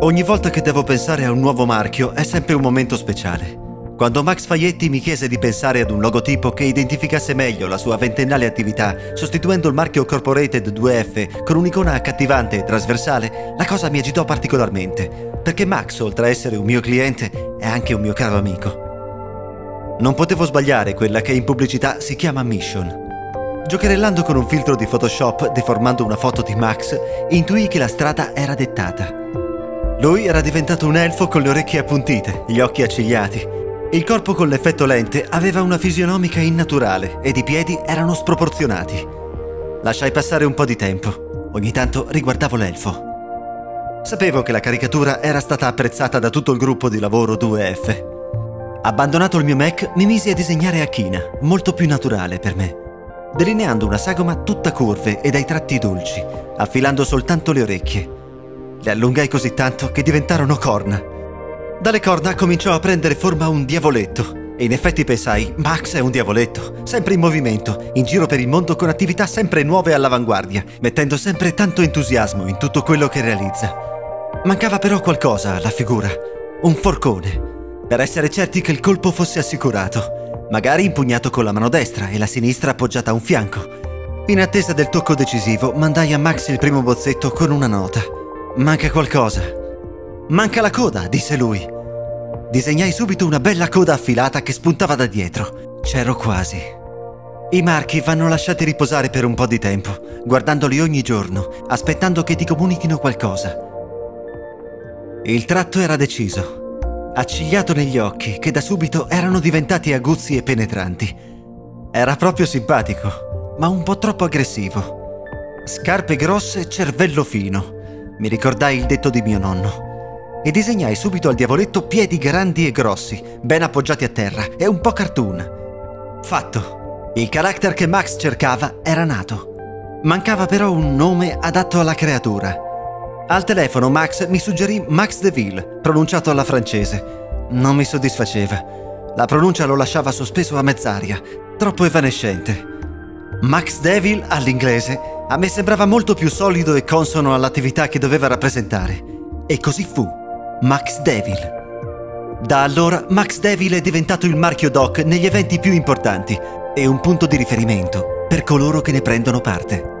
Ogni volta che devo pensare a un nuovo marchio è sempre un momento speciale. Quando Max Faietti mi chiese di pensare ad un logotipo che identificasse meglio la sua ventennale attività, sostituendo il marchio Corporated 2F con un'icona accattivante e trasversale, la cosa mi agitò particolarmente, perché Max, oltre a essere un mio cliente, è anche un mio caro amico. Non potevo sbagliare quella che in pubblicità si chiama mission. Giocherellando con un filtro di Photoshop, deformando una foto di Max, intuì che la strada era dettata. Lui era diventato un elfo con le orecchie appuntite, gli occhi accigliati il corpo con l'effetto lente aveva una fisionomica innaturale ed i piedi erano sproporzionati. Lasciai passare un po' di tempo. Ogni tanto riguardavo l'elfo. Sapevo che la caricatura era stata apprezzata da tutto il gruppo di lavoro 2F. Abbandonato il mio Mac, mi misi a disegnare Akina, molto più naturale per me, delineando una sagoma tutta curve e dai tratti dolci, affilando soltanto le orecchie. Le allungai così tanto che diventarono corna dalle corna cominciò a prendere forma un diavoletto. E in effetti pensai, Max è un diavoletto, sempre in movimento, in giro per il mondo con attività sempre nuove all'avanguardia, mettendo sempre tanto entusiasmo in tutto quello che realizza. Mancava però qualcosa alla figura, un forcone, per essere certi che il colpo fosse assicurato, magari impugnato con la mano destra e la sinistra appoggiata a un fianco. In attesa del tocco decisivo, mandai a Max il primo bozzetto con una nota. Manca qualcosa. Manca la coda, disse lui. Disegnai subito una bella coda affilata che spuntava da dietro. C'ero quasi. I marchi vanno lasciati riposare per un po' di tempo, guardandoli ogni giorno, aspettando che ti comunichino qualcosa. Il tratto era deciso, accigliato negli occhi, che da subito erano diventati aguzzi e penetranti. Era proprio simpatico, ma un po' troppo aggressivo. Scarpe grosse, cervello fino. Mi ricordai il detto di mio nonno e disegnai subito al diavoletto piedi grandi e grossi, ben appoggiati a terra e un po' cartoon. Fatto. Il character che Max cercava era nato. Mancava però un nome adatto alla creatura. Al telefono Max mi suggerì Max Deville, pronunciato alla francese. Non mi soddisfaceva. La pronuncia lo lasciava sospeso a mezz'aria, troppo evanescente. Max Devil all'inglese a me sembrava molto più solido e consono all'attività che doveva rappresentare. E così fu. Max Devil. Da allora Max Devil è diventato il marchio Doc negli eventi più importanti e un punto di riferimento per coloro che ne prendono parte.